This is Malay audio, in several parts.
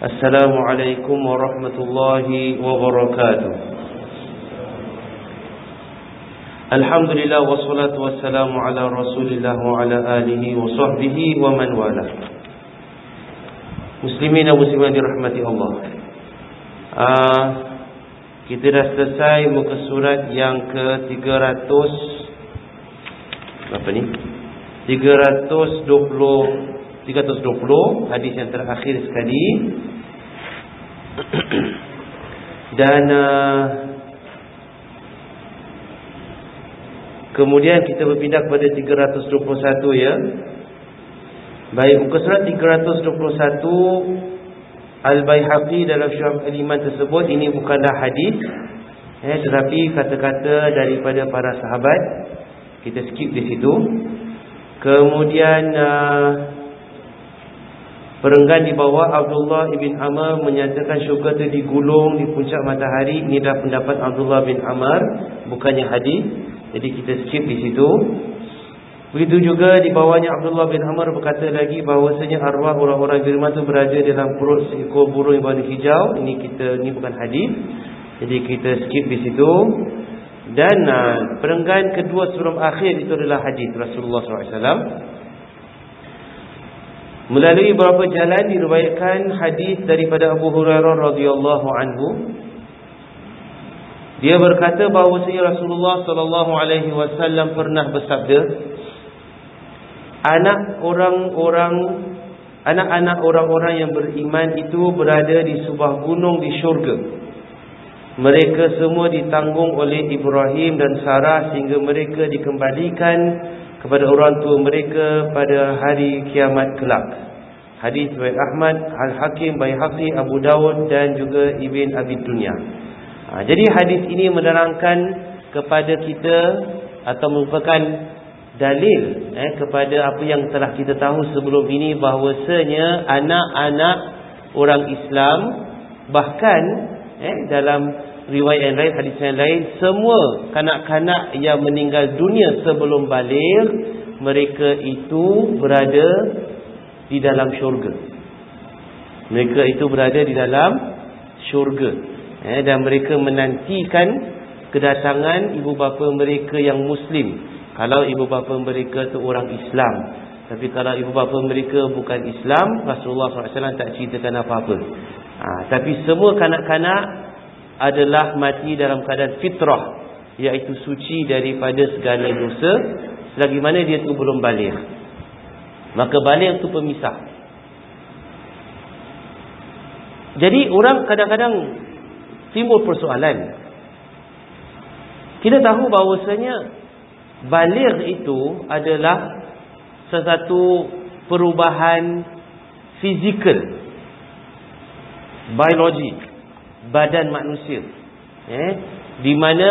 السلام عليكم ورحمة الله وبركاته الحمد لله والصلاة والسلام على رسول الله وعلى آله وصحبه ومن والاه Muslimin dan muslimat dirahmati Allah uh, Kita dah selesai muka surat yang ke 300 Apa ni? 320 320 hadis yang terakhir sekali. Dan uh, kemudian kita berpindah kepada 321 ya. Baik muka surat 321 Al-Baihaqi dalam syurah al-iman tersebut ini bukanlah hadis eh, tetapi kata-kata daripada para sahabat. Kita skip di situ. Kemudian uh, Perenggan di bawah Abdullah ibn Amr menyatakan syurga itu digulung di puncak matahari. Ini adalah pendapat Abdullah bin Amr, bukannya hadis. Jadi kita skip di situ. Begitu juga di bawahnya Abdullah bin Amr berkata lagi bahawasanya arwah orang-orang firman itu berada dalam perut seekor burung yang warna hijau. Ini kita ini bukan hadis. Jadi kita skip di situ. Dan uh, perenggan kedua sebelum akhir itu adalah hadis Rasulullah SAW. Melalui beberapa jalan diriwayatkan hadis daripada Abu Hurairah radhiyallahu anhu. Dia berkata bahawa Rasulullah sallallahu alaihi wasallam pernah bersabda, anak orang-orang anak-anak orang-orang yang beriman itu berada di sebuah gunung di syurga. Mereka semua ditanggung oleh Ibrahim dan Sarah sehingga mereka dikembalikan kepada orang tua mereka pada hari kiamat kelak. Hadis riwayat Ahmad, Al-Hakim, Baihaqi, Abu Dawud dan juga Ibn Abi Dunya. Ha, jadi hadis ini menerangkan kepada kita atau merupakan dalil eh, kepada apa yang telah kita tahu sebelum ini bahawasanya anak-anak orang Islam bahkan eh, dalam riwayat yang lain, hadis yang lain, semua kanak-kanak yang meninggal dunia sebelum balik, mereka itu berada di dalam syurga. Mereka itu berada di dalam syurga. Eh, dan mereka menantikan kedatangan ibu bapa mereka yang muslim. Kalau ibu bapa mereka itu orang Islam. Tapi kalau ibu bapa mereka bukan Islam, Rasulullah SAW tak ceritakan apa-apa. Ha, tapi semua kanak-kanak adalah mati dalam keadaan fitrah iaitu suci daripada segala dosa selagi mana dia tu belum balik. Maka balik itu pemisah. Jadi orang kadang-kadang timbul persoalan. Kita tahu bahawasanya balik itu adalah sesuatu perubahan fizikal biologi badan manusia. Eh, di mana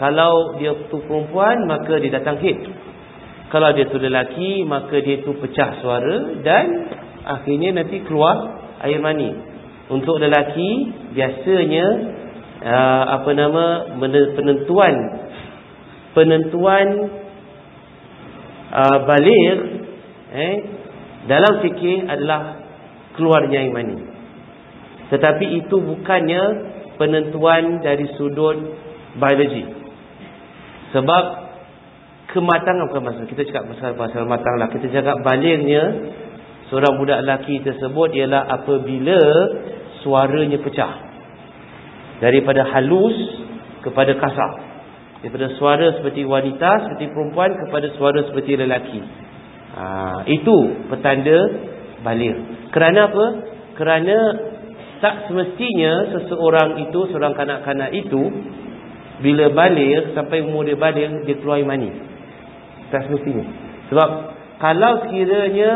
kalau dia tu perempuan maka dia datang hit. Kalau dia tu lelaki maka dia tu pecah suara dan akhirnya nanti keluar air mani. Untuk lelaki biasanya uh, apa nama penentuan penentuan uh, balik eh dalam fikir adalah keluarnya air mani. Tetapi itu bukannya penentuan dari sudut biologi. Sebab kematangan bukan masalah. Kita cakap pasal pasal matang lah. Kita cakap baliknya seorang budak lelaki tersebut ialah apabila suaranya pecah. Daripada halus kepada kasar. Daripada suara seperti wanita, seperti perempuan kepada suara seperti lelaki. Ha, itu petanda balik. Kerana apa? Kerana tak semestinya seseorang itu, seorang kanak-kanak itu bila balik sampai umur dia balik dia keluar mani. Tak semestinya. Sebab kalau sekiranya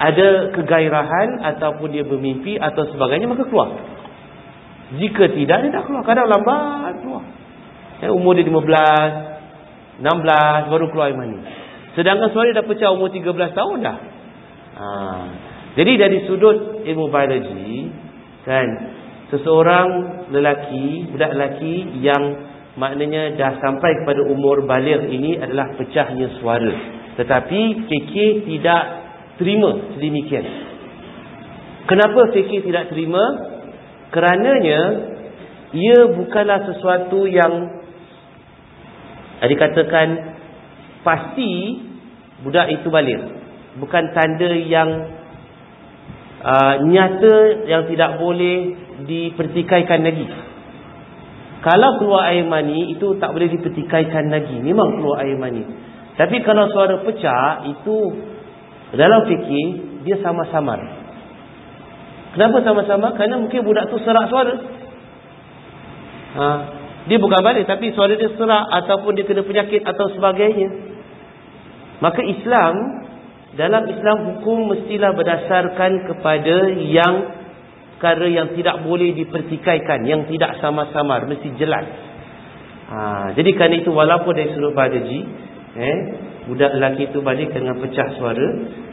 ada kegairahan ataupun dia bermimpi atau sebagainya maka keluar. Jika tidak dia tak keluar. Kadang lambat keluar. Ya, umur dia 15, 16 baru keluar mani. Sedangkan suara dah pecah umur 13 tahun dah. Ha. Jadi dari sudut ilmu biologi kan seseorang lelaki, budak lelaki yang maknanya dah sampai kepada umur balik ini adalah pecahnya suara. Tetapi KK tidak terima sedemikian. Kenapa fikir tidak terima? Kerananya ia bukanlah sesuatu yang dikatakan pasti budak itu balik. Bukan tanda yang uh, nyata yang tidak boleh dipertikaikan lagi. Kalau keluar air mani itu tak boleh dipertikaikan lagi. Memang keluar air mani. Tapi kalau suara pecah itu dalam fikir dia sama-samar. Kenapa sama-sama? Kerana mungkin budak tu serak suara. Ha, dia bukan balik tapi suara dia serak ataupun dia kena penyakit atau sebagainya. Maka Islam dalam Islam hukum mestilah berdasarkan kepada yang perkara yang tidak boleh dipertikaikan yang tidak sama-samar mesti jelas. Ha, jadi kerana itu walaupun dari sudut badaji eh, budak lelaki itu balik dengan pecah suara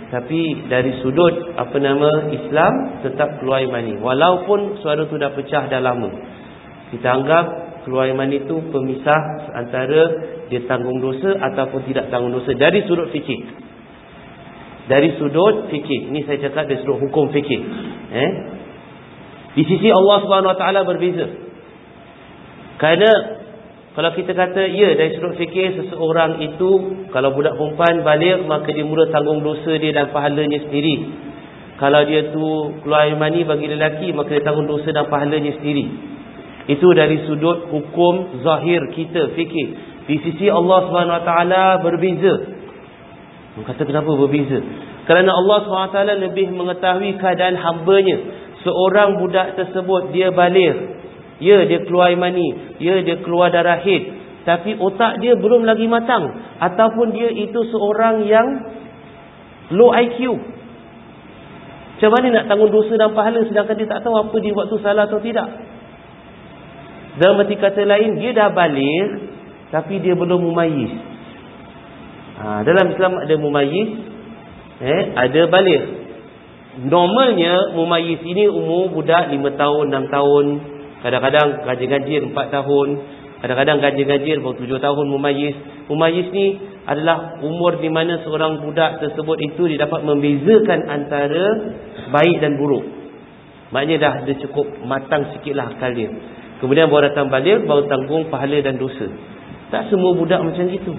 tapi dari sudut apa nama Islam tetap keluar mani walaupun suara itu dah pecah dah lama. Kita anggap keluar mani itu pemisah antara dia tanggung dosa ataupun tidak tanggung dosa dari sudut fikir dari sudut fikir ini saya cakap dari sudut hukum fikir eh di sisi Allah Subhanahu Wa Taala berbeza. Kerana kalau kita kata ya dari sudut fikir seseorang itu kalau budak perempuan balik maka dia mula tanggung dosa dia dan pahalanya sendiri. Kalau dia tu keluar air mani bagi lelaki maka dia tanggung dosa dan pahalanya sendiri. Itu dari sudut hukum zahir kita fikir. Di sisi Allah Subhanahu Wa Taala berbeza. Kata kenapa berbeza? Kerana Allah Taala lebih mengetahui keadaan hamba-Nya. Seorang budak tersebut dia balik ya dia keluar mani. Ya dia keluar darah haid tapi otak dia belum lagi matang. Ataupun dia itu seorang yang low IQ macam mana nak tanggung dosa dan pahala sedangkan dia tak tahu apa dia buat tu salah atau tidak? Dalam arti kata lain dia dah balik tapi dia belum mumayyiz ha, dalam Islam ada mumayyiz eh, ada balik Normalnya Mumayyiz ini umur budak 5 tahun 6 tahun. Kadang-kadang gajir-gajir 4 tahun. Kadang-kadang gajir-gajir baru 7 tahun Mumayyiz. Mumayyiz ni adalah umur di mana seorang budak tersebut itu Dia dapat membezakan antara baik dan buruk. Maknanya dah dia cukup matang sikit lah akal dia. Kemudian baru datang balik baru tanggung pahala dan dosa. Tak semua budak macam itu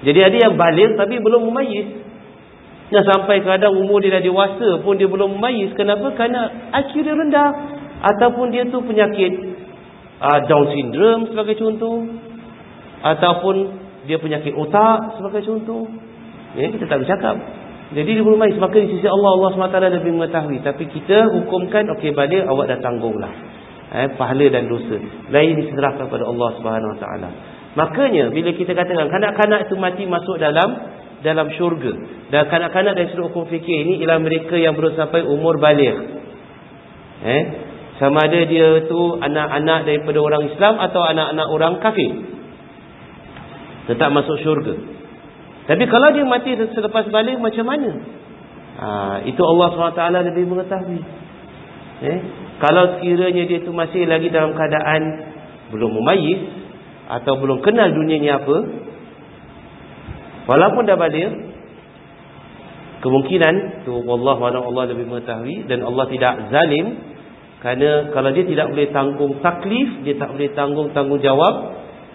Jadi ada yang balik tapi belum Mumayyiz Yang sampai kadang umur dia dah dewasa pun dia belum memayis. Kenapa? Kerana IQ dia rendah. Ataupun dia tu penyakit uh, Down syndrome sebagai contoh. Ataupun dia penyakit otak sebagai contoh. Ya, kita tak bercakap. Jadi dia belum memayis. Maka di sisi Allah, Allah SWT lebih mengetahui. Tapi kita hukumkan, okey balik awak dah tanggunglah. Eh, pahala dan dosa. Lain diserahkan kepada Allah SWT. Makanya bila kita katakan kanak-kanak itu mati masuk dalam dalam syurga. Dan kanak-kanak dari sudut hukum fikir ini ialah mereka yang belum sampai umur balik. Eh? Sama ada dia tu anak-anak daripada orang Islam atau anak-anak orang kafir. Tetap masuk syurga. Tapi kalau dia mati selepas balik macam mana? Ha, itu Allah SWT lebih mengetahui. Eh? Kalau sekiranya dia tu masih lagi dalam keadaan belum memayis atau belum kenal dunia ni apa, Walaupun dah balik Kemungkinan tu Allah Allah lebih mengetahui Dan Allah tidak zalim. Kerana kalau dia tidak boleh tanggung taklif Dia tak boleh tanggung tanggungjawab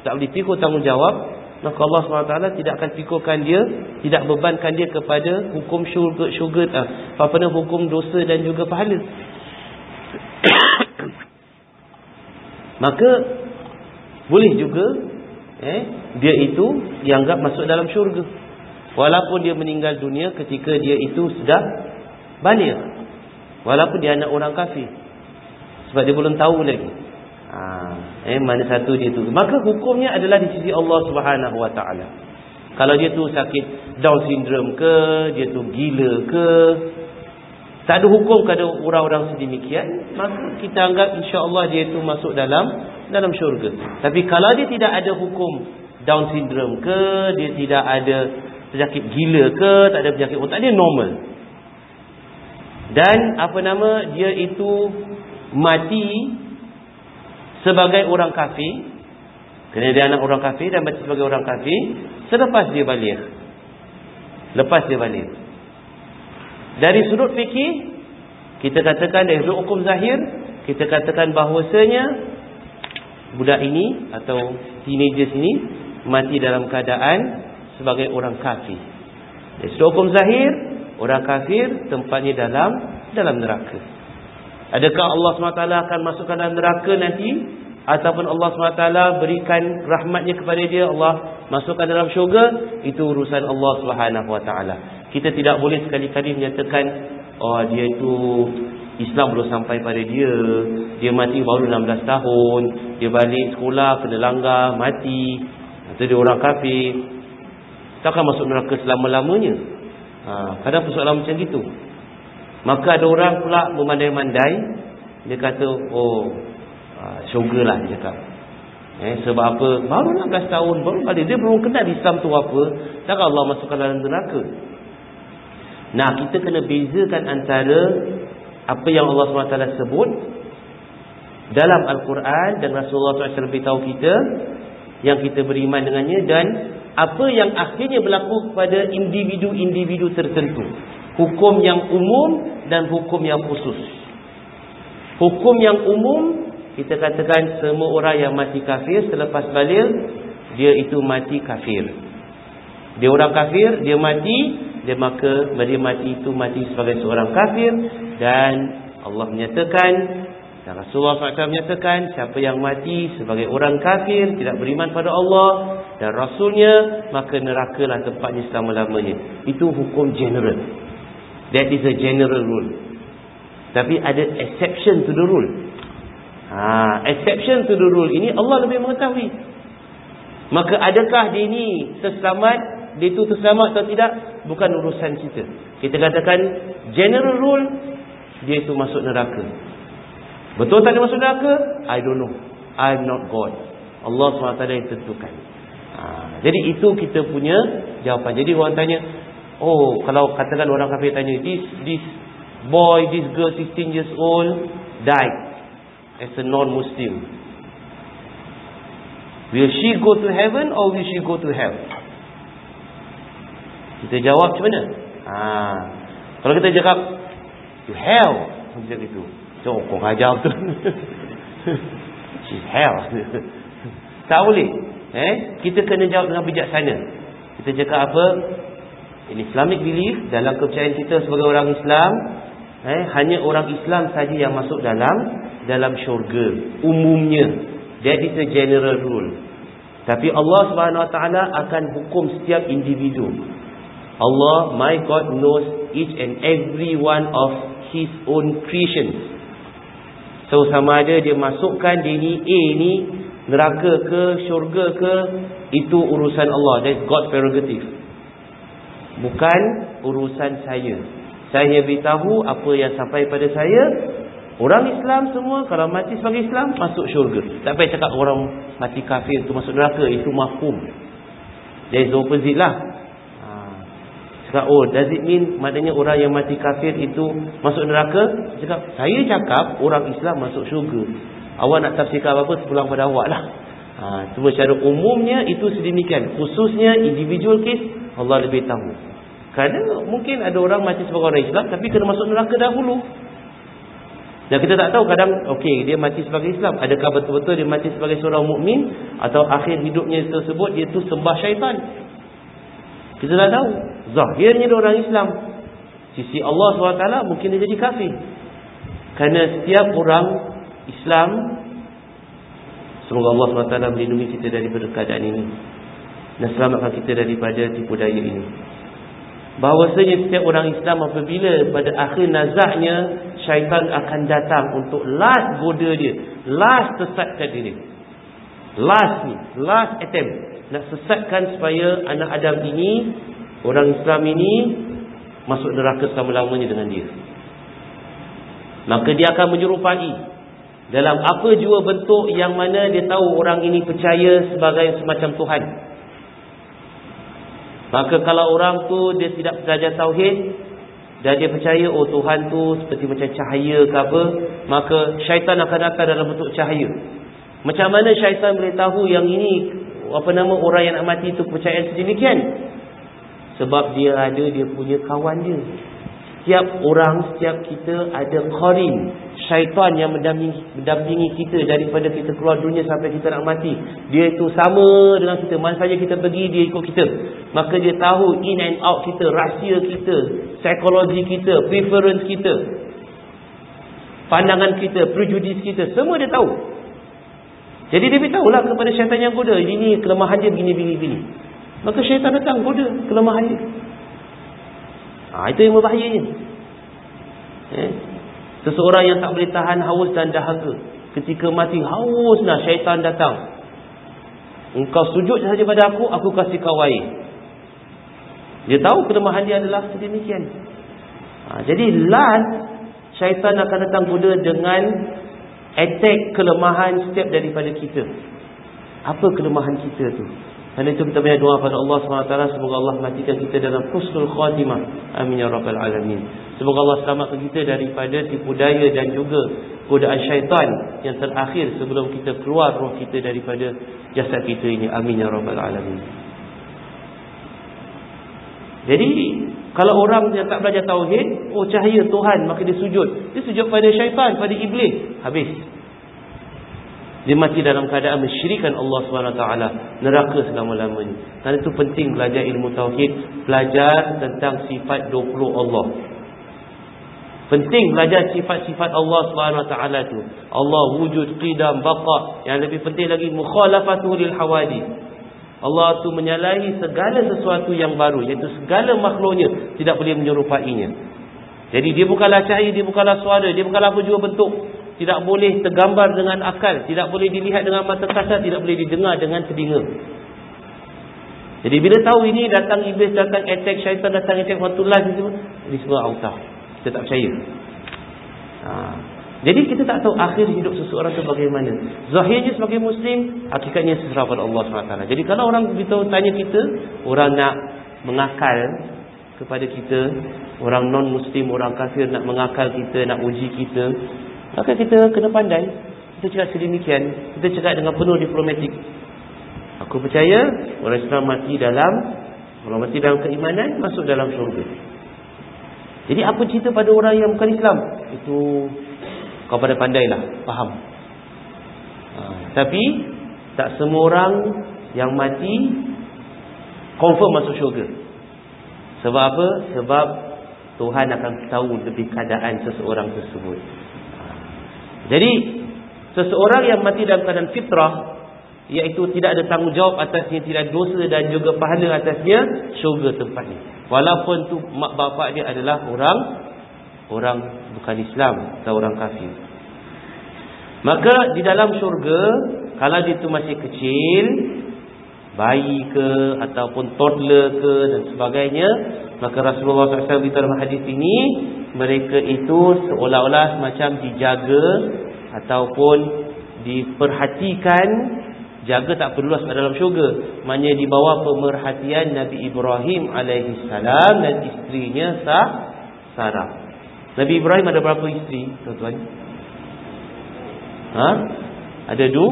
Tak boleh pikul tanggungjawab Maka Allah SWT tidak akan pikulkan dia Tidak bebankan dia kepada Hukum syurga, syurga ah, Apa nama hukum dosa dan juga pahala. Maka Boleh juga eh, dia itu dianggap masuk dalam syurga. Walaupun dia meninggal dunia ketika dia itu sudah balik. Walaupun dia anak orang kafir. Sebab dia belum tahu lagi. Ha, eh, mana satu dia itu maka hukumnya adalah di sisi Allah subhanahu wa ta'ala. Kalau dia tu sakit Down syndrome ke dia tu gila ke tak ada hukum kepada orang-orang sedemikian maka kita anggap insya-Allah dia itu masuk dalam dalam syurga. Tapi kalau dia tidak ada hukum down syndrome ke dia tidak ada penyakit gila ke tak ada penyakit otak dia normal. Dan apa nama dia itu mati sebagai orang kafir. Kerana dia anak orang kafir dan mati sebagai orang kafir selepas dia balik. Lepas dia balik. Dari sudut fikir Kita katakan dari hukum zahir, kita katakan bahawasanya budak ini atau teenagers ini mati dalam keadaan sebagai orang kafir. Dari hukum zahir, orang kafir tempatnya dalam dalam neraka. Adakah Allah SWT akan masukkan dalam neraka nanti ataupun Allah SWT berikan rahmatnya kepada dia Allah masukkan dalam syurga itu urusan Allah Taala. Kita tidak boleh sekali-kali menyatakan oh dia itu Islam belum sampai pada dia. Dia mati baru 16 tahun, dia balik sekolah kena langgar, mati. Atau dia orang kafir. Takkan masuk neraka selama-lamanya. Ha, kadang persoalan macam gitu. Maka ada orang pula memandai-mandai dia kata oh Ah, syurga lah dia cakap eh, sebab apa baru 16 tahun baru kali dia belum kenal Islam tu apa takkan Allah masukkan dalam neraka nah kita kena bezakan antara apa yang Allah SWT sebut dalam Al-Quran dan Rasulullah SAW beritahu kita yang kita beriman dengannya dan apa yang akhirnya berlaku kepada individu-individu tertentu. Hukum yang umum dan hukum yang khusus. Hukum yang umum kita katakan semua orang yang mati kafir selepas balik dia itu mati kafir. Dia orang kafir dia mati dia maka dia mati itu mati sebagai seorang kafir dan Allah menyatakan dan Rasulullah SAW menyatakan siapa yang mati sebagai orang kafir tidak beriman pada Allah dan Rasulnya maka nerakalah tempatnya selama-lamanya itu hukum general that is a general rule tapi ada exception to the rule Ha, exception to the rule ini Allah lebih mengetahui. Maka adakah dia ini terselamat, dia itu terselamat atau tidak? Bukan urusan kita. Kita katakan general rule dia itu masuk neraka. Betul tak dia masuk neraka? I don't know. I'm not God. Allah SWT yang tentukan. Ha, jadi itu kita punya jawapan. Jadi orang tanya, oh kalau katakan orang kafir tanya, this this boy, this girl 16 years old died as a non-Muslim. Will she go to heaven or will she go to hell? Kita jawab macam mana? Ha. Kalau kita cakap to hell, macam itu. So, kau ajar. She's hell. tak boleh. Eh? Kita kena jawab dengan bijaksana. Kita cakap apa? In Islamic belief, dalam kepercayaan kita sebagai orang Islam, eh, hanya orang Islam saja yang masuk dalam dalam syurga umumnya that is a general rule tapi Allah Subhanahu Wa Taala akan hukum setiap individu Allah my God knows each and every one of his own creations so sama ada dia masukkan dia ni A ni neraka ke syurga ke itu urusan Allah that's God prerogative bukan urusan saya saya hanya beritahu apa yang sampai pada saya Orang Islam semua kalau mati sebagai Islam masuk syurga. Tak payah cakap orang mati kafir itu masuk neraka. Itu is the opposite lah. Cakap, oh does it mean maknanya orang yang mati kafir itu masuk neraka? Cakap, saya cakap orang Islam masuk syurga. Awak nak tafsirkan apa-apa sepulang pada awak lah. Ha, cuma secara umumnya itu sedemikian. Khususnya individual case Allah lebih tahu. Kerana mungkin ada orang mati sebagai orang Islam tapi kena masuk neraka dahulu. Dan kita tak tahu kadang okey dia mati sebagai Islam, adakah betul-betul dia mati sebagai seorang mukmin atau akhir hidupnya tersebut dia tu sembah syaitan. Kita tak tahu. Zahirnya dia orang Islam. Sisi Allah SWT mungkin dia jadi kafir. Kerana setiap orang Islam semoga Allah SWT melindungi kita daripada keadaan ini dan selamatkan kita daripada tipu daya ini bahawasanya setiap orang Islam apabila pada akhir nazaknya syaitan akan datang untuk last goda dia last sesatkan dia last ni last attempt nak sesatkan supaya anak Adam ini orang Islam ini masuk neraka selama-lamanya dengan dia maka dia akan menyerupai dalam apa jua bentuk yang mana dia tahu orang ini percaya sebagai semacam Tuhan Maka kalau orang tu dia tidak belajar tauhid dan dia percaya oh Tuhan tu seperti macam cahaya ke apa, maka syaitan akan datang dalam bentuk cahaya. Macam mana syaitan boleh tahu yang ini apa nama orang yang nak mati itu percaya sedemikian? Sebab dia ada dia punya kawan dia. setiap orang, setiap kita ada qarin. Syaitan yang mendampingi, mendampingi kita daripada kita keluar dunia sampai kita nak mati. Dia itu sama dengan kita. Mana saja kita pergi, dia ikut kita. Maka dia tahu in and out kita, rahsia kita, psikologi kita, preference kita. Pandangan kita, prejudis kita. Semua dia tahu. Jadi dia beritahulah kepada syaitan yang goda. Ini kelemahan dia begini, begini, begini. Maka syaitan datang goda kelemahan dia. Ha, itu yang berbahayanya. Eh? Seseorang yang tak boleh tahan haus dan dahaga. Ketika mati haus nah syaitan datang. Engkau sujud saja pada aku, aku kasih kau air. Dia tahu kelemahan dia adalah sedemikian. Ha, jadi lan syaitan akan datang goda dengan attack kelemahan setiap daripada kita. Apa kelemahan kita tu? Karena itu kita banyak doa pada Allah SWT Semoga Allah matikan kita dalam kusnul khatimah Amin ya Rabbal Alamin Semoga Allah selamatkan kita daripada tipu daya dan juga godaan syaitan Yang terakhir sebelum kita keluar roh kita daripada jasad kita ini Amin ya Rabbal Alamin Jadi kalau orang yang tak belajar Tauhid Oh cahaya Tuhan maka dia sujud. Dia sujud pada syaitan, pada iblis. Habis. Dia mati dalam keadaan mensyirikan Allah SWT neraka selama-lamanya. Karena itu penting belajar ilmu Tauhid belajar tentang sifat 20 Allah. Penting belajar sifat-sifat Allah SWT itu Allah wujud, qidam, baqa yang lebih penting lagi mukhalafatu lil hawadi Allah itu menyalahi segala sesuatu yang baru iaitu segala makhluknya tidak boleh menyerupainya jadi dia bukanlah cahaya, dia bukanlah suara dia bukanlah apa juga bentuk tidak boleh tergambar dengan akal, tidak boleh dilihat dengan mata kasar, tidak boleh didengar dengan telinga. Jadi bila tahu ini datang iblis, datang attack syaitan, datang attack fatullah itu, ini semua autah. Kita tak percaya. Ha. Jadi kita tak tahu akhir hidup seseorang itu bagaimana. Zahirnya sebagai Muslim, hakikatnya seserah pada Allah SWT. Jadi kalau orang beritahu tanya kita, orang nak mengakal kepada kita, orang non-Muslim, orang kafir nak mengakal kita, nak uji kita, Maka kita kena pandai. Kita cakap sedemikian. Kita cakap dengan penuh diplomatik. Aku percaya Orang Islam mati dalam Orang mati dalam keimanan Masuk dalam syurga. Jadi apa cerita pada orang yang bukan Islam? Itu Kau pada pandailah Faham ha, Tapi Tak semua orang Yang mati Confirm masuk syurga Sebab apa? Sebab Tuhan akan tahu lebih keadaan seseorang tersebut jadi seseorang yang mati dalam keadaan fitrah iaitu tidak ada tanggungjawab atasnya, tidak dosa dan juga pahala atasnya, syurga tempatnya. Walaupun tu mak bapak dia adalah orang orang bukan Islam atau orang kafir. Maka di dalam syurga kalau dia tu masih kecil, bayi ke ataupun toddler ke dan sebagainya, maka Rasulullah SAW dalam hadis ini mereka itu seolah-olah macam dijaga ataupun diperhatikan jaga tak perlu masuk dalam syurga maknanya di bawah pemerhatian Nabi Ibrahim alaihi salam dan isterinya Sarah Nabi Ibrahim ada berapa isteri tuan-tuan? Ha? Ada dua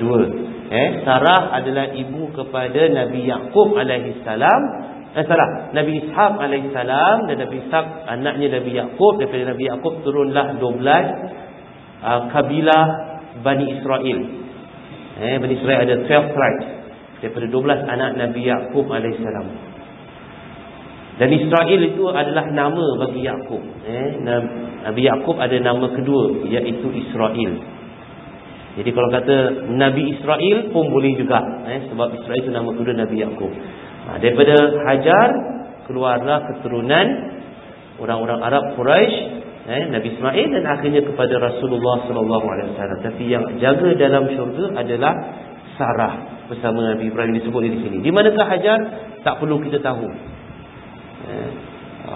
dua. Eh Sarah adalah ibu kepada Nabi Yakub alaihi salam Eh salah, Nabi Ishaq alaihissalam dan Nabi Ishaq anaknya Nabi Yaqub daripada Nabi Yaqub turunlah 12 uh, kabilah Bani Israel. Eh Bani Israel ada 12 tribes. Daripada 12 anak Nabi Yaqub alaihissalam. Dan Israel itu adalah nama bagi Yaqub. Eh Nabi Yaqub ada nama kedua iaitu Israel. Jadi kalau kata Nabi Israel pun boleh juga eh sebab Israel itu nama kedua Nabi Yaqub. Ha, daripada Hajar keluarlah keturunan orang-orang Arab Quraisy, eh, Nabi Ismail dan akhirnya kepada Rasulullah wasallam. Tapi yang jaga dalam syurga adalah Sarah bersama Nabi Ibrahim disebut di sini. Di manakah Hajar? Tak perlu kita tahu. Eh,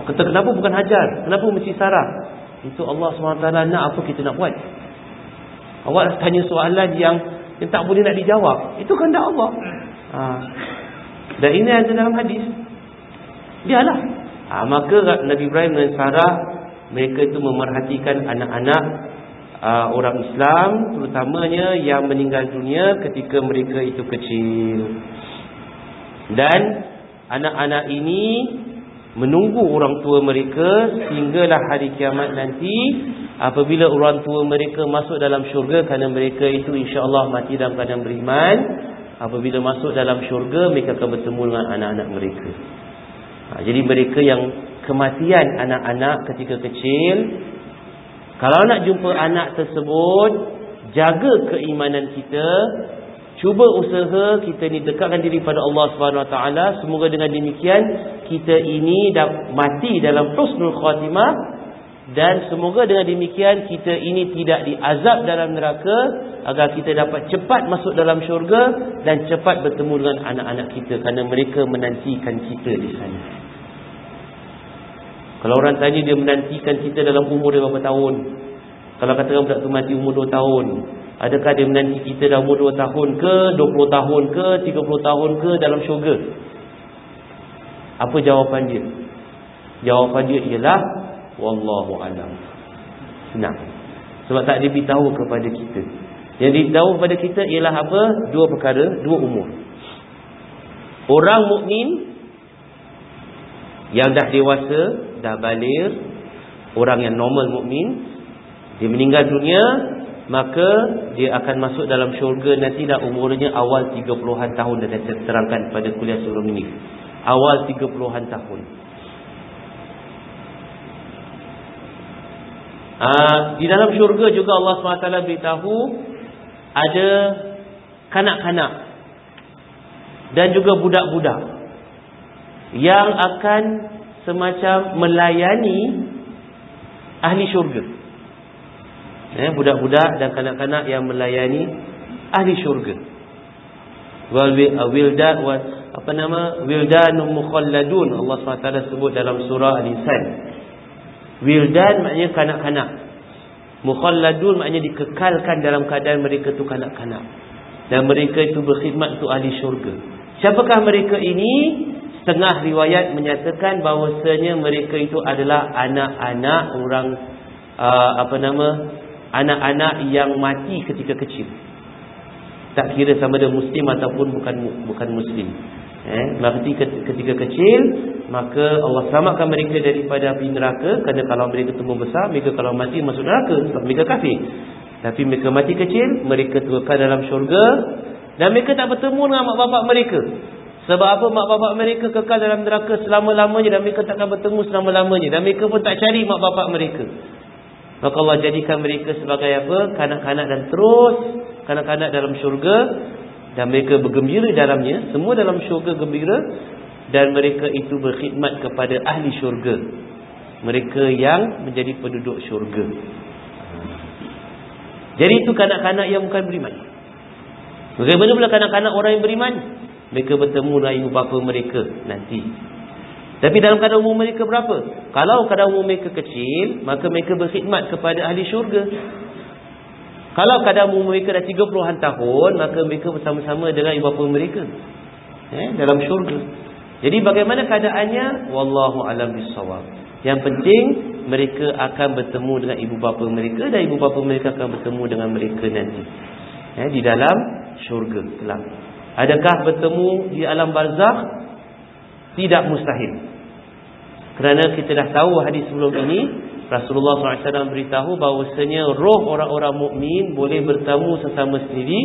kata kenapa bukan Hajar? Kenapa mesti Sarah? Itu Allah SWT nak apa kita nak buat? Awak tanya soalan yang yang tak boleh nak dijawab. Itu kan dah Allah. Ha. Dan ini ada dalam hadis. Dialah. Ha, maka Nabi Ibrahim dan Sarah mereka itu memerhatikan anak-anak uh, orang Islam terutamanya yang meninggal dunia ketika mereka itu kecil. Dan anak-anak ini menunggu orang tua mereka sehinggalah hari kiamat nanti. Apabila orang tua mereka masuk dalam syurga kerana mereka itu insya-Allah mati dalam keadaan beriman apabila masuk dalam syurga mereka akan bertemu dengan anak-anak mereka. Ha, jadi mereka yang kematian anak-anak ketika kecil kalau nak jumpa anak tersebut jaga keimanan kita Cuba usaha kita ni dekatkan diri pada Allah Taala. Semoga dengan demikian kita ini dah mati dalam husnul khatimah dan semoga dengan demikian kita ini tidak diazab dalam neraka agar kita dapat cepat masuk dalam syurga dan cepat bertemu dengan anak-anak kita kerana mereka menantikan kita di sana. Kalau orang tanya dia menantikan kita dalam umur berapa tahun? Kalau katakan budak tu mati umur 2 tahun, Adakah dia menanti kita dah umur 2 tahun ke 20 tahun ke 30 tahun ke dalam syurga? Apa jawapan dia? Jawapan dia ialah Wallahu alam. Senang. Sebab tak dia beritahu kepada kita. Yang beritahu kepada kita ialah apa? Dua perkara Dua umur. Orang mukmin Yang dah dewasa Dah balir Orang yang normal mukmin Dia meninggal dunia maka dia akan masuk dalam syurga nanti dah umurnya awal 30-an tahun dan saya terangkan pada kuliah sebelum ini. Awal 30-an tahun. Uh, di dalam syurga juga Allah SWT beritahu ada kanak-kanak dan juga budak-budak yang akan semacam melayani ahli syurga eh, budak-budak dan kanak-kanak yang melayani ahli syurga. Wal uh, wildan apa nama? Wildan mukhalladun. Allah SWT sebut dalam surah al-insan wildan maknanya kanak-kanak. Mukhalladun maknanya dikekalkan dalam keadaan mereka tu kanak-kanak. Dan mereka itu berkhidmat untuk ahli syurga. Siapakah mereka ini? Setengah riwayat menyatakan bahawasanya mereka itu adalah anak-anak orang uh, apa nama anak-anak yang mati ketika kecil. Tak kira sama ada muslim ataupun bukan bukan muslim. Eh berarti ketika kecil maka Allah selamatkan mereka daripada api neraka. Kerana kalau mereka tumbuh besar mereka kalau mati masuk neraka sebab mereka kafir. Tapi mereka mati kecil mereka kekal dalam syurga dan mereka tak bertemu dengan mak bapak mereka. Sebab apa mak bapak mereka kekal dalam neraka selama-lamanya dan mereka takkan bertemu selama-lamanya. Dan mereka pun tak cari mak bapak mereka Maka Allah jadikan mereka sebagai apa? Kanak-kanak dan terus kanak-kanak dalam syurga dan mereka bergembira dalamnya, semua dalam syurga gembira dan mereka itu berkhidmat kepada ahli syurga. Mereka yang menjadi penduduk syurga. Jadi itu kanak-kanak yang bukan beriman. Bagaimana pula kanak-kanak orang yang beriman? Mereka bertemu dengan ibu bapa mereka nanti tapi dalam keadaan umur mereka berapa? Kalau keadaan umur mereka kecil, maka mereka berkhidmat kepada ahli syurga. Kalau keadaan umur mereka dah 30-an tahun, maka mereka bersama-sama dengan ibu bapa mereka. Eh, dalam syurga. Jadi bagaimana keadaannya? Wallahu alam bisawab. Yang penting mereka akan bertemu dengan ibu bapa mereka dan ibu bapa mereka akan bertemu dengan mereka nanti. Eh, di dalam syurga kelak. Adakah bertemu di alam barzakh? Tidak mustahil. Kerana kita dah tahu hadis sebelum ini Rasulullah SAW beritahu bahawasanya roh orang-orang mukmin boleh bertemu sesama sendiri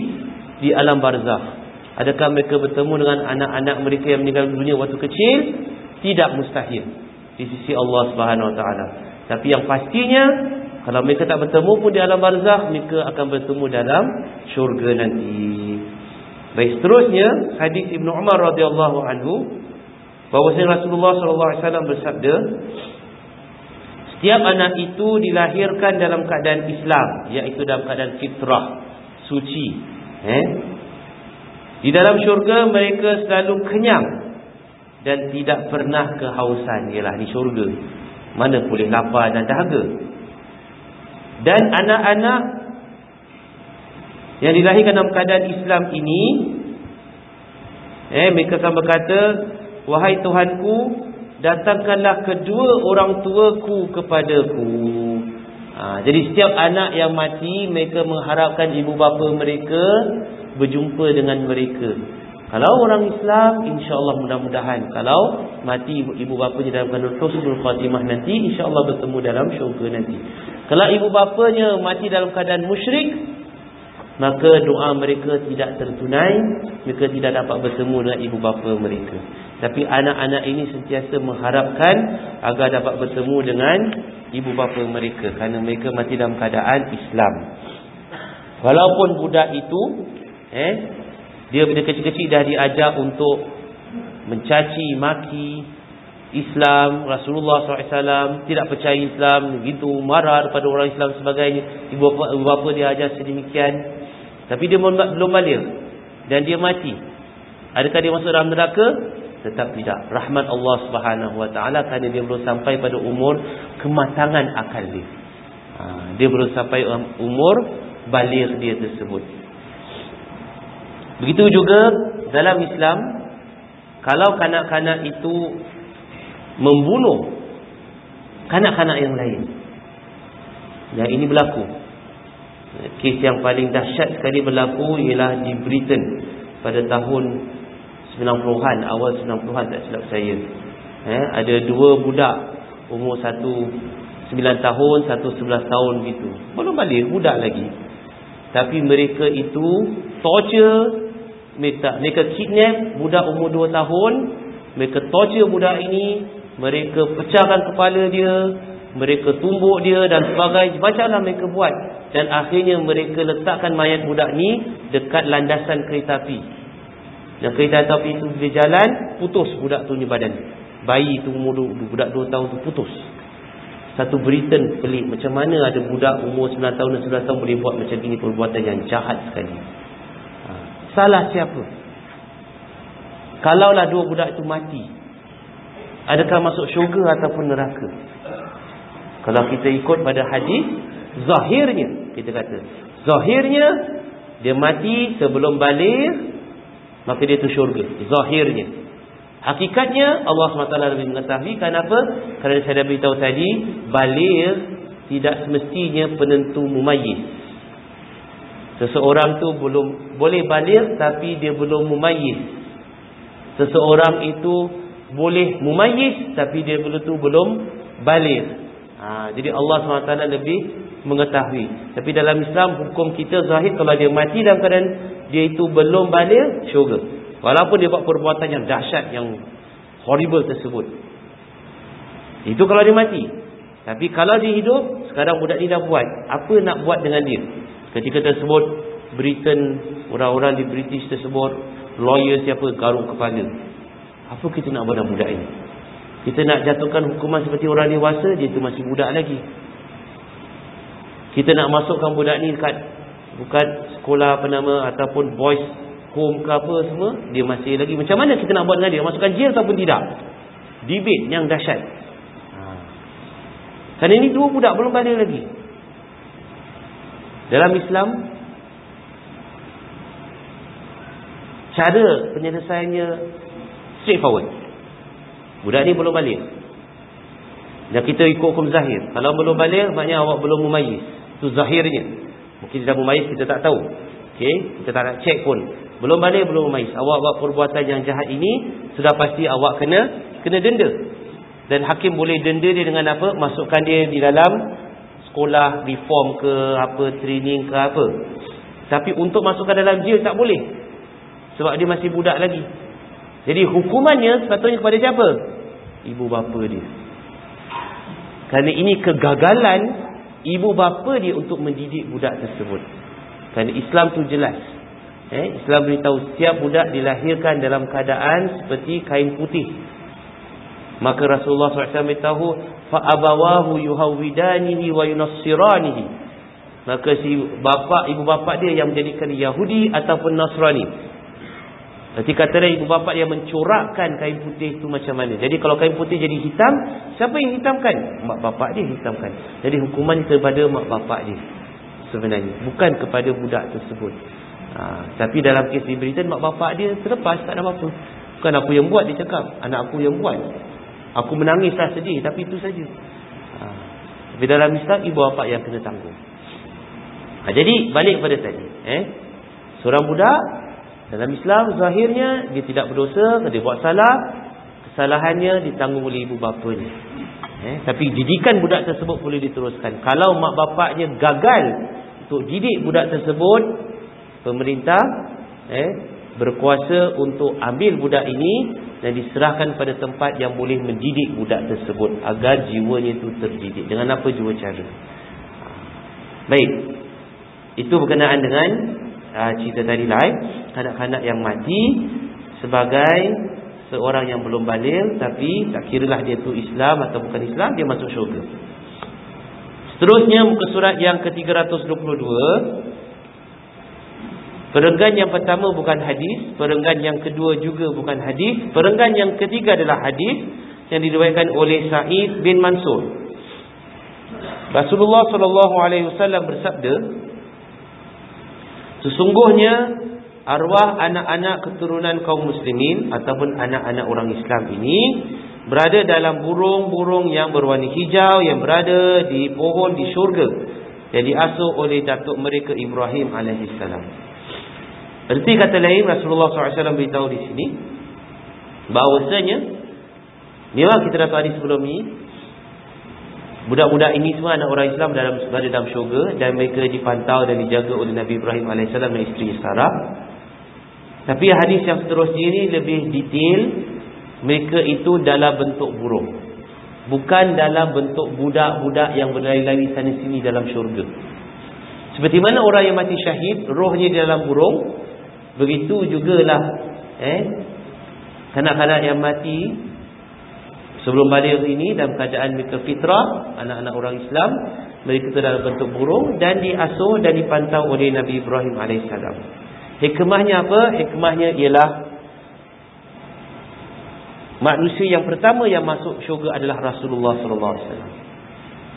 di alam barzakh. Adakah mereka bertemu dengan anak-anak mereka yang meninggal dunia waktu kecil? Tidak mustahil di sisi Allah Subhanahu Wa Taala. Tapi yang pastinya kalau mereka tak bertemu pun di alam barzakh, mereka akan bertemu dalam syurga nanti. Baik seterusnya hadis Ibnu Umar radhiyallahu anhu Bahawasanya Rasulullah SAW bersabda Setiap anak itu dilahirkan dalam keadaan Islam Iaitu dalam keadaan fitrah Suci. Eh? Di dalam syurga mereka selalu kenyang Dan tidak pernah kehausan Ialah di syurga. Mana boleh lapar dan dahaga. Dan anak-anak Yang dilahirkan dalam keadaan Islam ini Eh, mereka akan berkata Wahai Tuhanku Datangkanlah kedua orang tuaku kepadaku ha, Jadi setiap anak yang mati Mereka mengharapkan ibu bapa mereka Berjumpa dengan mereka Kalau orang Islam, insya-Allah mudah-mudahan kalau mati ibu, ibu bapanya dalam keadaan husnul khatimah nanti, insya-Allah bertemu dalam syurga nanti. Kalau ibu bapanya mati dalam keadaan musyrik, maka doa mereka tidak tertunai, mereka tidak dapat bertemu dengan ibu bapa mereka. Tapi anak-anak ini sentiasa mengharapkan agar dapat bertemu dengan ibu bapa mereka kerana mereka mati dalam keadaan Islam. Walaupun budak itu eh dia bila kecil-kecil dah diajar untuk mencaci maki Islam, Rasulullah SAW tidak percaya Islam, begitu marah kepada orang Islam sebagainya. Ibu bapa, ibu bapa dia ajar sedemikian. Tapi dia belum balik dan dia mati. Adakah dia masuk dalam neraka? Tetap tidak. Rahmat Allah Subhanahu Wa Taala kerana dia belum sampai pada umur kematangan akal dia. Ha, dia belum sampai umur balik dia tersebut. Begitu juga dalam Islam kalau kanak-kanak itu membunuh kanak-kanak yang lain. Dan ini berlaku. Kes yang paling dahsyat sekali berlaku ialah di Britain pada tahun 90-an, awal 90-an tak silap saya. Eh, ada dua budak umur satu 9 tahun, satu 11 tahun gitu. Belum balik, budak lagi. Tapi mereka itu torture mereka, mereka kidnap budak umur 2 tahun mereka torture budak ini mereka pecahkan kepala dia mereka tumbuk dia dan sebagainya macamlah mereka buat dan akhirnya mereka letakkan mayat budak ni dekat landasan kereta api dan kereta api itu dia jalan putus budak tu badan bayi tu umur budak 2 tahun tu putus satu Britain pelik macam mana ada budak umur 9 tahun dan 11 tahun boleh buat macam ini perbuatan yang jahat sekali Salah siapa? Kalaulah dua budak itu mati Adakah masuk syurga ataupun neraka? Kalau kita ikut pada hadis Zahirnya Kita kata Zahirnya Dia mati sebelum balik Maka dia itu syurga Zahirnya Hakikatnya Allah SWT lebih mengetahui Kenapa? Kerana saya dah beritahu tadi Balik Tidak semestinya penentu mumayyiz Seseorang tu belum boleh balik tapi dia belum mumayyiz. Seseorang itu boleh mumayyiz tapi dia belum tu belum balik. Ha, jadi Allah SWT lebih mengetahui. Tapi dalam Islam hukum kita zahir kalau dia mati dalam keadaan dia itu belum balik syurga. Walaupun dia buat perbuatan yang dahsyat yang horrible tersebut. Itu kalau dia mati. Tapi kalau dia hidup, sekarang budak ni dah buat. Apa nak buat dengan dia? Ketika tersebut Britain Orang-orang di British tersebut Lawyer siapa garuk kepala Apa kita nak buat budak ini Kita nak jatuhkan hukuman seperti orang dewasa Dia itu masih budak lagi Kita nak masukkan budak ni dekat Bukan sekolah apa nama Ataupun boys home ke apa semua Dia masih lagi Macam mana kita nak buat dengan dia Masukkan jail ataupun tidak Debate yang dahsyat ha. Kerana ini dua budak belum balik lagi dalam Islam cara penyelesaiannya straightforward. Budak ni belum balik. Dan kita ikut hukum zahir. Kalau belum balik, maknanya awak belum memayis. Itu zahirnya. Mungkin dah memayis, kita tak tahu. Okay? Kita tak nak cek pun. Belum balik, belum memayis. Awak buat perbuatan yang jahat ini, sudah pasti awak kena kena denda. Dan hakim boleh denda dia dengan apa? Masukkan dia di dalam sekolah reform ke apa training ke apa tapi untuk masukkan dalam jail tak boleh sebab dia masih budak lagi jadi hukumannya sepatutnya kepada siapa ibu bapa dia kerana ini kegagalan ibu bapa dia untuk mendidik budak tersebut. Kerana Islam tu jelas. Eh, Islam beritahu setiap budak dilahirkan dalam keadaan seperti kain putih. Maka Rasulullah SAW beritahu yuhawidanihi wa yunassiranihi. Maka si bapa ibu bapa dia yang menjadikan Yahudi ataupun Nasrani Nanti kata ibu bapa dia mencorakkan kain putih itu macam mana. Jadi kalau kain putih jadi hitam, siapa yang hitamkan? Mak bapak dia hitamkan. Jadi hukuman kepada mak bapak dia sebenarnya. Bukan kepada budak tersebut. Ha, tapi dalam kes di Britain, mak bapak dia terlepas, tak ada apa-apa. Bukan aku yang buat, dia cakap. Anak aku yang buat. Aku menangislah sedih tapi itu saja. Ha. Tapi dalam Islam ibu bapa yang kena tanggung. Ha, jadi balik pada tadi, eh. Seorang budak Dalam Islam zahirnya dia tidak berdosa, dia buat salah, kesalahannya ditanggung oleh ibu bapanya. Eh, tapi didikan budak tersebut boleh diteruskan. Kalau mak bapaknya gagal untuk didik budak tersebut, pemerintah eh, berkuasa untuk ambil budak ini dan diserahkan pada tempat yang boleh mendidik budak tersebut agar jiwanya itu terdidik. Dengan apa jua cara? Baik. Itu berkenaan dengan uh, cerita tadi eh. kanak-kanak yang mati sebagai seorang yang belum balik tapi tak kiralah dia tu Islam atau bukan Islam dia masuk syurga seterusnya muka surat yang ke-322 perenggan yang pertama bukan hadis perenggan yang kedua juga bukan hadis perenggan yang ketiga adalah hadis yang diriwayatkan oleh Sa'id bin Mansur Rasulullah sallallahu alaihi wasallam bersabda Sesungguhnya arwah anak-anak keturunan kaum muslimin ataupun anak-anak orang Islam ini berada dalam burung-burung yang berwarna hijau yang berada di pohon di syurga yang diasuh oleh datuk mereka Ibrahim alaihissalam. Erti kata lain Rasulullah SAW beritahu di sini bahawasanya memang kita dah tahu sebelum ini Budak-budak ini semua anak orang Islam dalam berada dalam syurga dan mereka dipantau dan dijaga oleh Nabi Ibrahim AS dan isteri Sarah. Tapi hadis yang seterusnya ini lebih detail. Mereka itu dalam bentuk burung. Bukan dalam bentuk budak-budak yang berlari-lari sana sini dalam syurga. Seperti mana orang yang mati syahid, rohnya dalam burung. Begitu jugalah eh, kanak-kanak yang mati Sebelum balik ini dalam keadaan mereka fitrah, anak-anak orang Islam, mereka dalam bentuk burung dan diasuh dan dipantau oleh Nabi Ibrahim AS. Hikmahnya apa? Hikmahnya ialah manusia yang pertama yang masuk syurga adalah Rasulullah wasallam.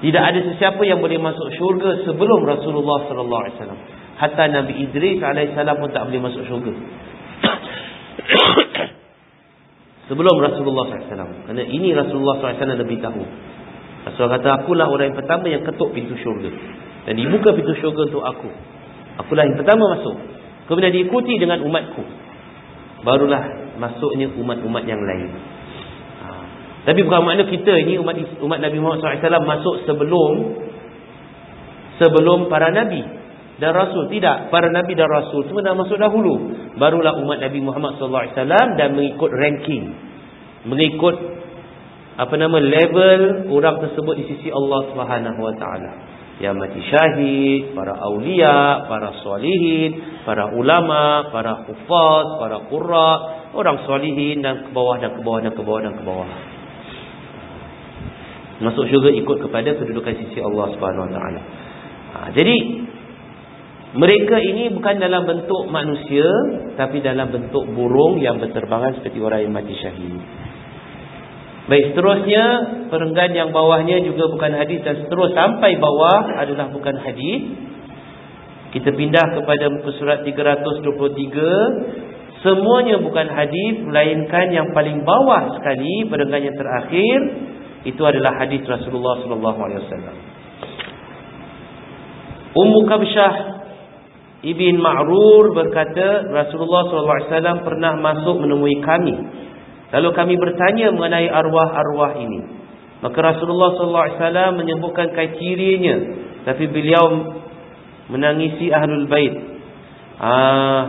Tidak ada sesiapa yang boleh masuk syurga sebelum Rasulullah wasallam. Hatta Nabi Idris alaihissalam pun tak boleh masuk syurga. Sebelum Rasulullah SAW. Kerana ini Rasulullah SAW lebih tahu. Rasulullah kata, akulah orang yang pertama yang ketuk pintu syurga. Dan dibuka pintu syurga untuk aku. Akulah yang pertama masuk. Kemudian diikuti dengan umatku. Barulah masuknya umat-umat yang lain. Ha. Tapi bukan makna kita ini umat umat Nabi Muhammad SAW masuk sebelum sebelum para Nabi dan Rasul. Tidak. Para Nabi dan Rasul semua dah masuk dahulu. Barulah umat Nabi Muhammad SAW dan mengikut ranking. Mengikut apa nama level orang tersebut di sisi Allah Subhanahu Wa Taala. Yang mati syahid, para awliya, para solihin, para ulama, para hufaz, para qurra, orang solihin dan ke bawah dan ke bawah dan ke bawah dan ke bawah. Masuk syurga ikut kepada kedudukan sisi Allah Subhanahu Wa Taala. Ha, jadi mereka ini bukan dalam bentuk manusia Tapi dalam bentuk burung yang berterbangan seperti orang yang mati syahid. Baik seterusnya Perenggan yang bawahnya juga bukan hadis Dan seterus sampai bawah adalah bukan hadis. Kita pindah kepada muka surat 323 Semuanya bukan hadis Melainkan yang paling bawah sekali Perenggan yang terakhir Itu adalah hadis Rasulullah SAW Ummu Kabsyah Ibn Ma'rur berkata Rasulullah SAW pernah masuk menemui kami. Lalu kami bertanya mengenai arwah-arwah ini. Maka Rasulullah SAW menyebutkan kriteria Tapi beliau menangisi Ahlul Bait. Ah,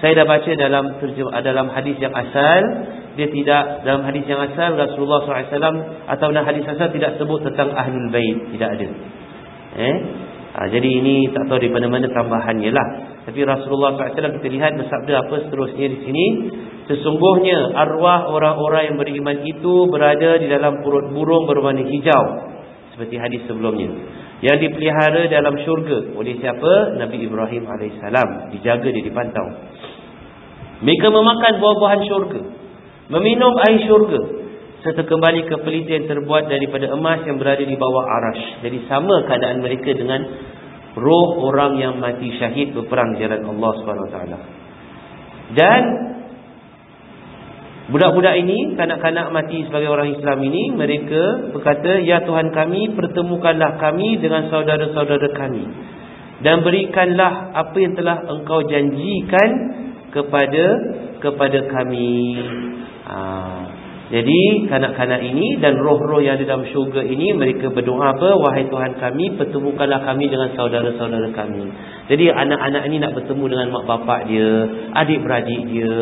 Saya dah baca dalam dalam hadis yang asal. Dia tidak dalam hadis yang asal Rasulullah SAW Atau dalam hadis asal tidak sebut tentang Ahlul Bait. Tidak ada. Eh Ha, jadi ini tak tahu di mana-mana tambahannya lah. Tapi Rasulullah SAW kita lihat bersabda apa seterusnya di sini. Sesungguhnya arwah orang-orang yang beriman itu berada di dalam perut burung berwarna hijau. Seperti hadis sebelumnya. Yang dipelihara dalam syurga oleh siapa? Nabi Ibrahim AS. Dijaga dia dipantau. Mereka memakan buah-buahan syurga. Meminum air syurga serta kembali ke pelita yang terbuat daripada emas yang berada di bawah arash. Jadi sama keadaan mereka dengan roh orang yang mati syahid berperang jalan Allah SWT. Dan budak-budak ini, kanak-kanak mati sebagai orang Islam ini, mereka berkata, Ya Tuhan kami, pertemukanlah kami dengan saudara-saudara kami. dan berikanlah apa yang telah engkau janjikan kepada kepada kami. Ha. Jadi kanak-kanak ini dan roh-roh yang ada dalam syurga ini mereka berdoa apa? Wahai Tuhan kami, pertemukanlah kami dengan saudara-saudara kami. Jadi anak-anak ini nak bertemu dengan mak bapak dia, adik-beradik dia,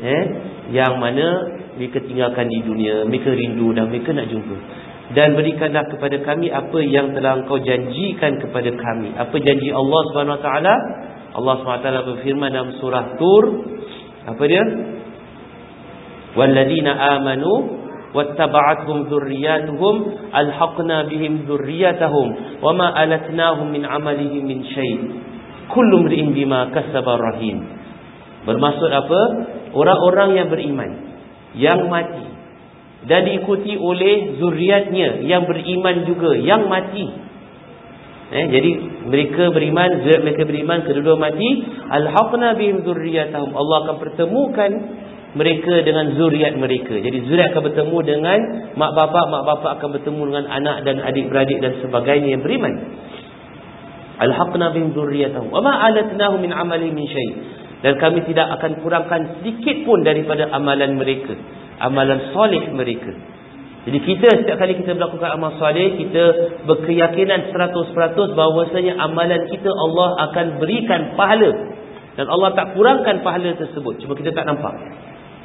eh, yang mana mereka tinggalkan di dunia, mereka rindu dan mereka nak jumpa. Dan berikanlah kepada kami apa yang telah engkau janjikan kepada kami. Apa janji Allah SWT? Allah SWT berfirman dalam surah Tur. Apa dia? والذين آمنوا واتبعتهم ذرياتهم ألحقنا بهم ذريتهم وما ألتناهم من عملهم من شيء كل امرئ بما كسب رهين bermaksud apa orang-orang yang beriman yang mati dan diikuti oleh zuriatnya yang beriman juga yang mati eh, jadi mereka beriman zuriat mereka beriman kedua-dua mati alhaqna bihim zurriyatahum Allah akan pertemukan mereka dengan zuriat mereka. Jadi zuriat akan bertemu dengan mak bapak, mak bapak akan bertemu dengan anak dan adik-beradik dan sebagainya yang beriman. Alhaqna bihim zurriyatahum wa ma alatnahu min amali min syai. Dan kami tidak akan kurangkan sedikit pun daripada amalan mereka, amalan soleh mereka. Jadi kita setiap kali kita melakukan amal soleh, kita berkeyakinan 100% bahawasanya amalan kita Allah akan berikan pahala. Dan Allah tak kurangkan pahala tersebut. Cuma kita tak nampak.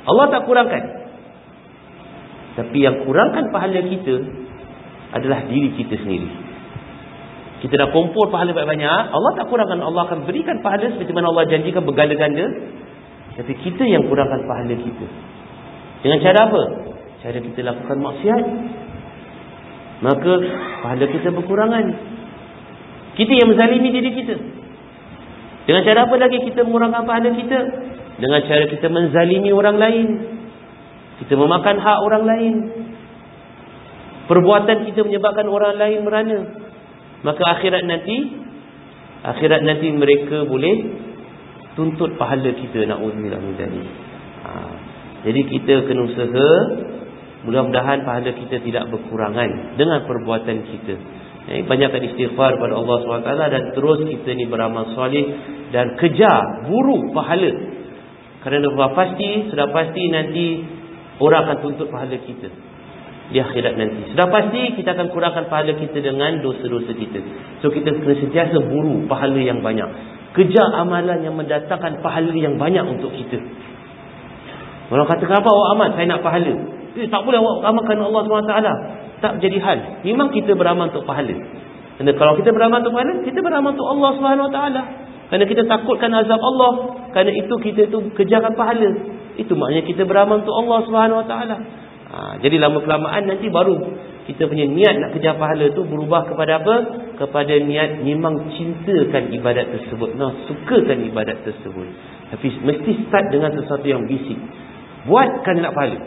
Allah tak kurangkan. Tapi yang kurangkan pahala kita adalah diri kita sendiri. Kita dah kumpul pahala banyak-banyak, Allah tak kurangkan. Allah akan berikan pahala seperti mana Allah janjikan berganda-ganda. Tapi kita yang kurangkan pahala kita. Dengan cara apa? Cara kita lakukan maksiat. Maka pahala kita berkurangan. Kita yang menzalimi diri kita. Dengan cara apa lagi kita mengurangkan pahala kita? Dengan cara kita menzalimi orang lain. Kita memakan hak orang lain. Perbuatan kita menyebabkan orang lain merana. Maka akhirat nanti akhirat nanti mereka boleh tuntut pahala kita ha. jadi kita kena usaha mudah-mudahan pahala kita tidak berkurangan dengan perbuatan kita. Eh, banyakkan istighfar kepada Allah SWT dan terus kita ni beramal soleh dan kejar buru pahala kerana sudah pasti, sudah pasti nanti orang akan tuntut pahala kita di akhirat nanti. Sudah pasti kita akan kurangkan pahala kita dengan dosa-dosa kita. So kita kena sentiasa buru pahala yang banyak. Kejar amalan yang mendatangkan pahala yang banyak untuk kita. Orang kata kenapa awak amat saya nak pahala? Eh, tak boleh awak amalkan Allah SWT. Tak jadi hal. Memang kita beramal untuk pahala. Kerana kalau kita beramal untuk pahala, kita beramal untuk Allah SWT. Kerana kita takutkan azab Allah. Kerana itu kita itu kejarkan pahala. Itu maknanya kita beramal untuk Allah Subhanahu Wa Taala. Ha, jadi lama kelamaan nanti baru kita punya niat nak kejar pahala tu berubah kepada apa? Kepada niat memang cintakan ibadat tersebut. Nah, sukakan ibadat tersebut. Tapi mesti start dengan sesuatu yang bisik. Buat kan nak pahala.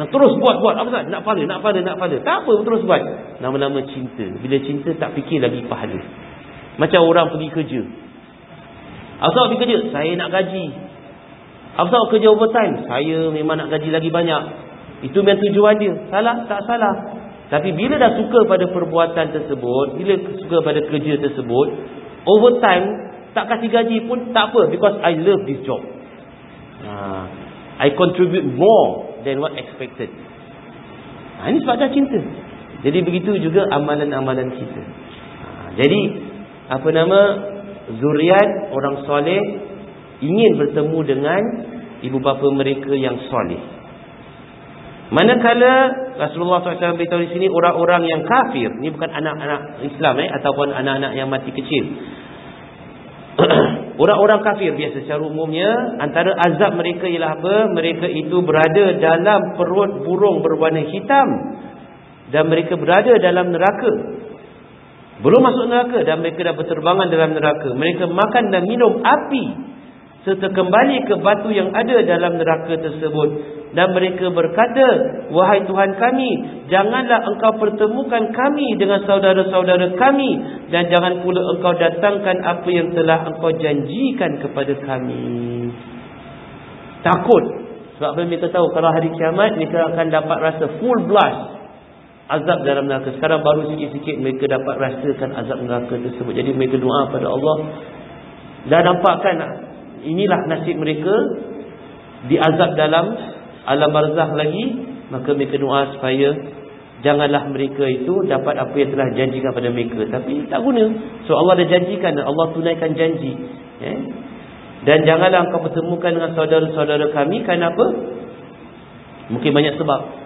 Nak terus buat buat apa tak? Nak pahala, nak pahala, nak pahala. Tak apa terus buat. Nama-nama cinta. Bila cinta tak fikir lagi pahala. Macam orang pergi kerja. Asal pergi kerja? Saya nak gaji. Asal kerja overtime? Saya memang nak gaji lagi banyak. Itu memang tujuan dia. Salah? Tak salah. Tapi bila dah suka pada perbuatan tersebut, bila suka pada kerja tersebut, overtime tak kasih gaji pun tak apa because I love this job. Ha, I contribute more than what expected. Ha, ini sebab dah cinta. Jadi begitu juga amalan-amalan kita. Ha, jadi apa nama zuriat orang soleh ingin bertemu dengan ibu bapa mereka yang soleh. Manakala Rasulullah SAW beritahu di sini orang-orang yang kafir, ni bukan anak-anak Islam eh ataupun anak-anak yang mati kecil. Orang-orang kafir biasa secara umumnya antara azab mereka ialah apa? Mereka itu berada dalam perut burung berwarna hitam dan mereka berada dalam neraka. Belum masuk neraka dan mereka dah berterbangan dalam neraka. Mereka makan dan minum api serta kembali ke batu yang ada dalam neraka tersebut. Dan mereka berkata, Wahai Tuhan kami, janganlah engkau pertemukan kami dengan saudara-saudara kami. Dan jangan pula engkau datangkan apa yang telah engkau janjikan kepada kami. Takut. Sebab mereka tahu kalau hari kiamat mereka akan dapat rasa full blast azab dalam neraka. Sekarang baru sikit-sikit mereka dapat rasakan azab neraka tersebut. Jadi mereka doa pada Allah. Dah nampakkan inilah nasib mereka diazab dalam alam barzah lagi. Maka mereka doa supaya janganlah mereka itu dapat apa yang telah janjikan pada mereka. Tapi tak guna. So Allah dah janjikan. Allah tunaikan janji. Eh? Dan janganlah kau pertemukan dengan saudara-saudara kami. Kenapa? Mungkin banyak sebab.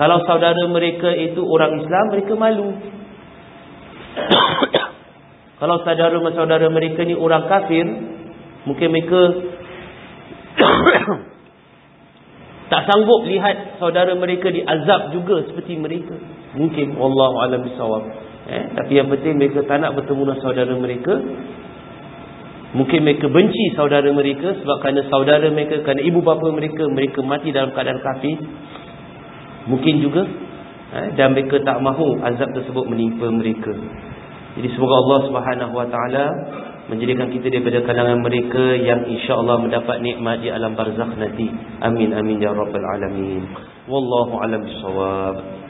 Kalau saudara mereka itu orang Islam, mereka malu. Kalau saudara-saudara mereka ni orang kafir, mungkin mereka tak sanggup lihat saudara mereka diazab juga seperti mereka. Mungkin wallahu alam bisawab. Eh, tapi yang penting mereka tak nak bertemu dengan saudara mereka. Mungkin mereka benci saudara mereka sebab kerana saudara mereka, kerana ibu bapa mereka, mereka mati dalam keadaan kafir. Mungkin juga eh, Dan mereka tak mahu azab tersebut menimpa mereka. Jadi semoga Allah subhanahu wa ta'ala Menjadikan kita daripada kalangan mereka Yang insya Allah mendapat nikmat di alam barzakh nanti. Amin amin ya rabbal alamin. Wallahu alam bisawab